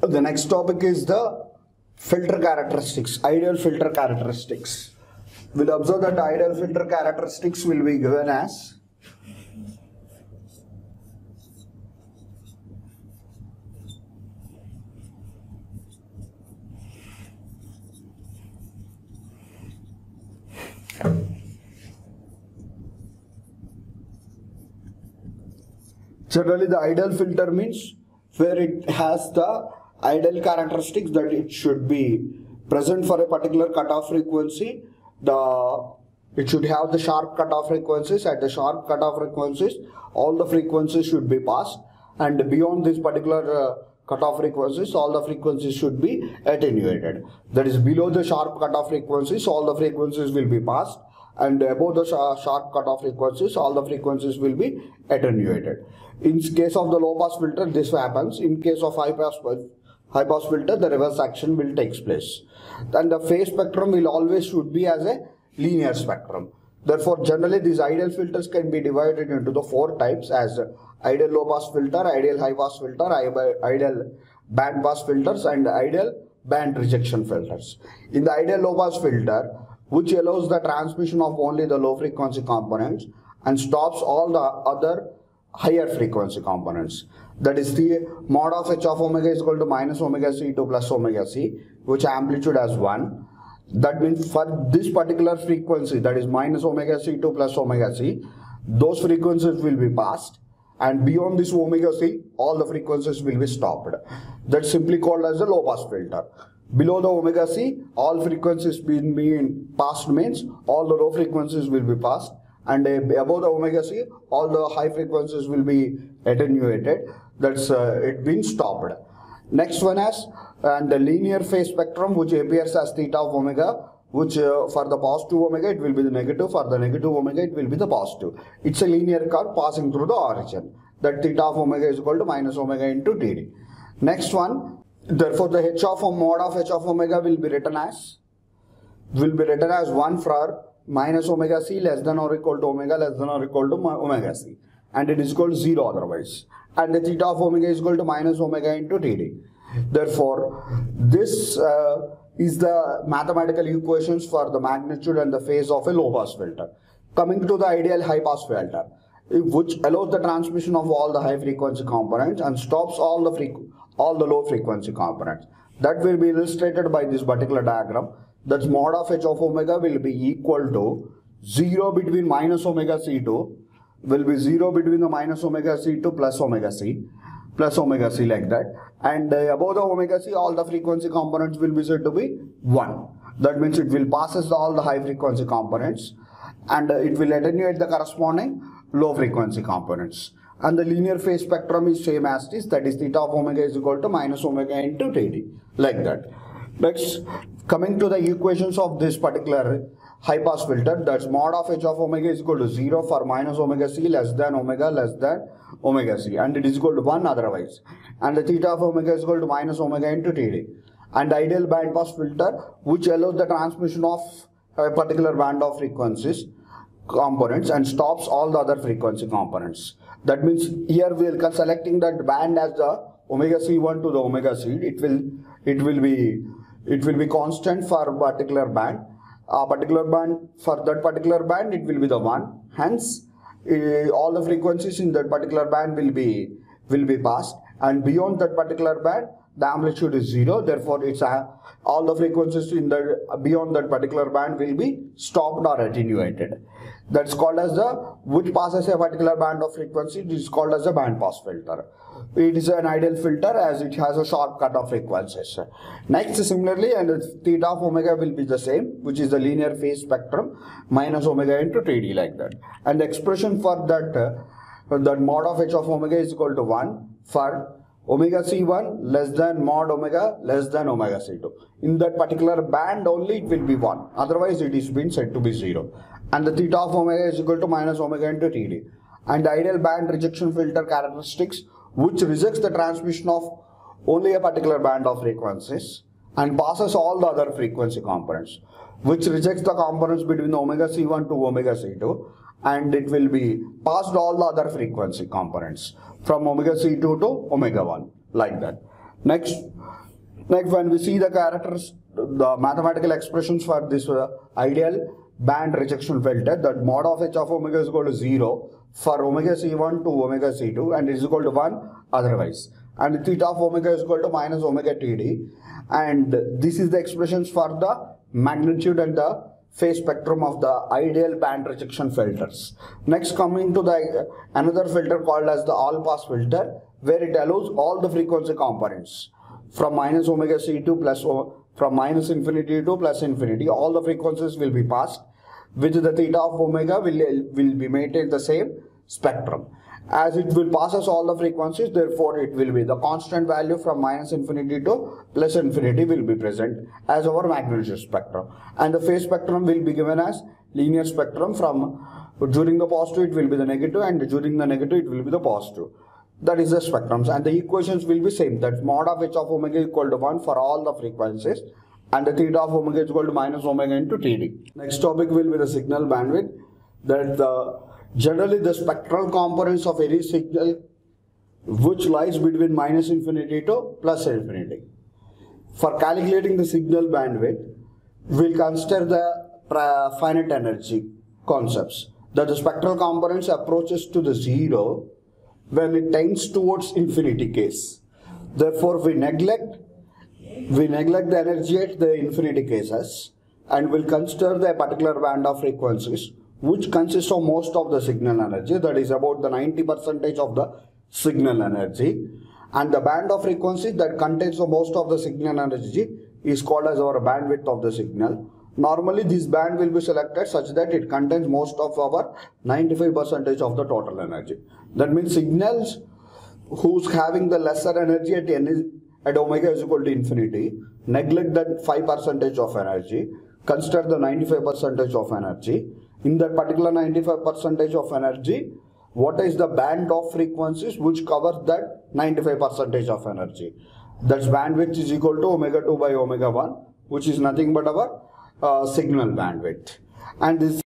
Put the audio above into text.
The next topic is the filter characteristics, ideal filter characteristics. We'll observe that ideal filter characteristics will be given as Generally, the ideal filter means where it has the ideal characteristics that it should be present for a particular cutoff frequency. The it should have the sharp cutoff frequencies. At the sharp cutoff frequencies, all the frequencies should be passed, and beyond this particular uh, cutoff frequencies, all the frequencies should be attenuated. That is below the sharp cutoff frequencies, all the frequencies will be passed, and above the sh- sharp cutoff frequencies, all the frequencies will be attenuated. In case of the low pass filter, this happens. In case of high pass high pass filter, the reverse action will take place. And the phase spectrum will always should be as a linear spectrum. Therefore, generally these ideal filters can be divided into the four types as ideal low pass filter, ideal high pass filter, ideal band pass filters, and ideal band rejection filters. In the ideal low pass filter, which allows the transmission of only the low frequency components and stops all the other higher frequency components. That is the mod of h of omega is equal to minus omega c to plus omega c, which amplitude as 1. That means for this particular frequency, that is minus omega c to plus omega c, those frequencies will be passed and beyond this omega c, all the frequencies will be stopped. That's simply called as a low pass filter. Below the omega c, all frequencies being passed means all the low frequencies will be passed and uh, above the omega c all the high frequencies will be attenuated. That's uh, it been stopped. Next one is and the linear phase spectrum which appears as theta of omega which uh, for the positive omega it will be the negative. For the negative omega it will be the positive. It's a linear curve passing through the origin. That theta of omega is equal to minus omega into td next one therefore the h of mod of h of omega will be written as will be written as 1 for minus omega c less than or equal to omega less than or equal to omega c. And it is equal to 0 otherwise. And the theta of omega is equal to minus omega into td therefore this uh, is the mathematical equations for the magnitude and the phase of a low pass filter. Coming to the ideal high pass filter which allows the transmission of all the high frequency components and stops all the all the low frequency components. That will be illustrated by this particular diagram that's mod of h of omega will be equal to 0 between minus omega c2 will be 0 between the minus omega c2 plus omega c plus omega c like that. And uh, above the omega c all the frequency components will be said to be 1 that means it will passes all the high frequency components and uh, it will attenuate the corresponding low frequency components. And the linear phase spectrum is same as this. That is theta of omega is equal to minus omega into td like that. Next coming to the equations of this particular high pass filter that's mod of h of omega is equal to 0 for minus omega c less than omega less than omega c. And it is equal to 1 otherwise. And the theta of omega is equal to minus omega into td and ideal band pass filter which allows the transmission of a particular band of frequencies components and stops all the other frequency components. That means here we are selecting that band as the omega c1 to the omega c. It will it will be it will be constant for a particular band. A particular band for that particular band it will be the one. Hence uh, all the frequencies in that particular band will be will be passed. And beyond that particular band the amplitude is zero therefore it's a, all the frequencies in the beyond that particular band will be stopped or attenuated. That's called as the which passes a particular band of frequency it is called as a band pass filter. It is an ideal filter as it has a sharp cutoff frequencies. Next similarly and theta of omega will be the same which is the linear phase spectrum minus omega into td like that. And the expression for that uh, that mod of h of omega is equal to 1 for omega c1 less than mod omega less than omega c2 in that particular band only it will be 1 otherwise it is been said to be 0 and the theta of omega is equal to minus omega into td and the ideal band rejection filter characteristics which rejects the transmission of only a particular band of frequencies and passes all the other frequency components which rejects the components between omega c1 to omega c2 and it will be passed all the other frequency components from omega c2 to omega 1 like that Next, next when we see the characters, the mathematical expressions for this uh, ideal band rejection filter, that mod of h of omega is equal to 0 for omega c1 to omega c2 and is equal to 1 otherwise. And theta of omega is equal to minus omega td. And this is the expressions for the magnitude and the phase spectrum of the ideal band rejection filters. Next coming to the uh, another filter called as the all pass filter where it allows all the frequency components. From minus omega c2 plus o, from minus infinity to plus infinity all the frequencies will be passed. With the theta of omega will, will be maintained the same spectrum as it will passes all the frequencies therefore it will be. The constant value from minus infinity to plus infinity will be present as our magnitude spectrum. And the phase spectrum will be given as linear spectrum from during the positive it will be the negative and during the negative it will be the positive. That is the spectrums. And the equations will be same. That mod of h of omega equal to 1 for all the frequencies and the theta of omega is equal to minus omega into td. Next topic will be the signal bandwidth. That the generally the spectral components of any signal which lies between minus infinity to plus infinity. For calculating the signal bandwidth, we'll consider the uh, finite energy concepts that the spectral components approaches to the zero when it tends towards infinity case. Therefore, we neglect we neglect the energy at the infinity cases and will consider the particular band of frequencies which consists of most of the signal energy that is about the 90 percentage of the signal energy. And the band of frequency that contains the most of the signal energy is called as our bandwidth of the signal. Normally this band will be selected such that it contains most of our 95 percentage of the total energy. That means signals who's having the lesser energy at n at omega is equal to infinity neglect that 5 percentage of energy consider the 95 percentage of energy in that particular 95 percentage of energy what is the band of frequencies which covers that 95 percentage of energy? That's bandwidth is equal to omega 2 by omega 1 which is nothing but our uh, signal bandwidth. And this